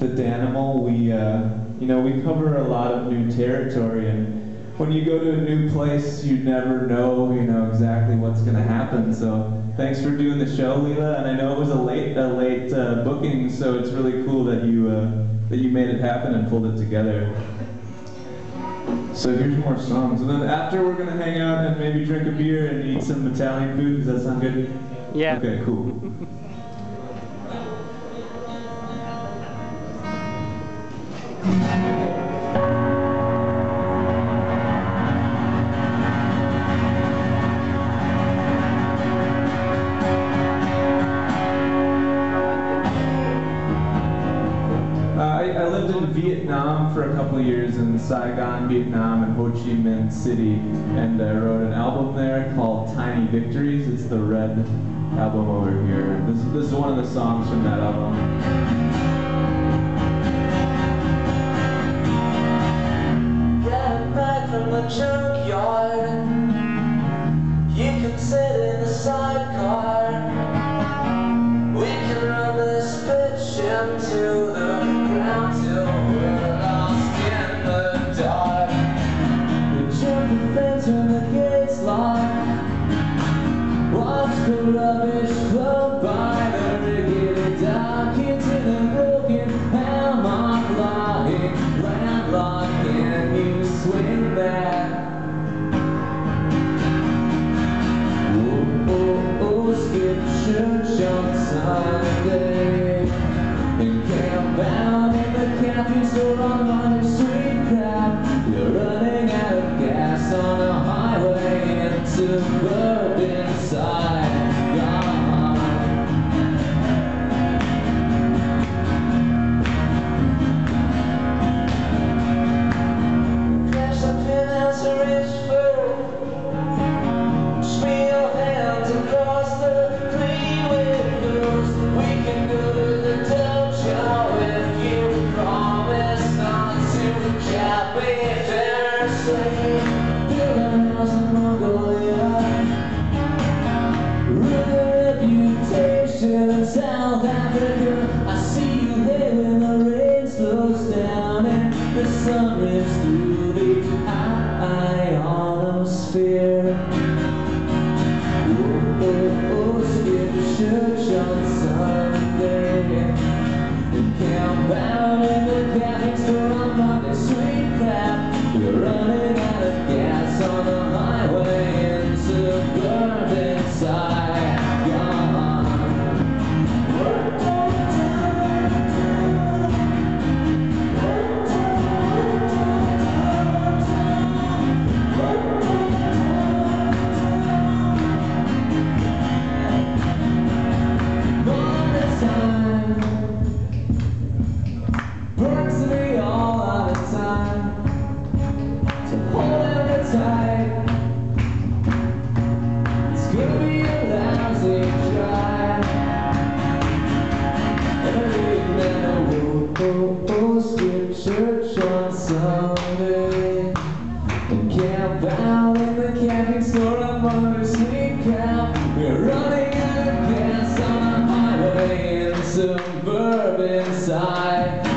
the Danimal, we, uh, you know, we cover a lot of new territory, and when you go to a new place, you never know, you know, exactly what's going to happen. So thanks for doing the show, Leela. And I know it was a late, a late uh, booking, so it's really cool that you uh, that you made it happen and pulled it together. So here's more songs, and then after we're gonna hang out and maybe drink a beer and eat some Italian food. Does that sound good? Yeah. Okay, cool. Uh, Vietnam for a couple of years in Saigon, Vietnam, and Ho Chi Minh City, and I wrote an album there called Tiny Victories. It's the red album over here. This, this is one of the songs from that album. Junkyard. You can sit in the sidecar. We can run this bitch into the ground Till we're lost in the dark. We jump the fence when the gates locked. Watch the rubbish float oh, church on Sunday And camp out in the store on Monday Street crap You're running out of gas on a highway in suburban South Africa. I see you there when the rain slows down and the sun rips through the ionosphere. Camp out in the camping store on Monday Sweet Camp We're running out of gas on the highway in suburban side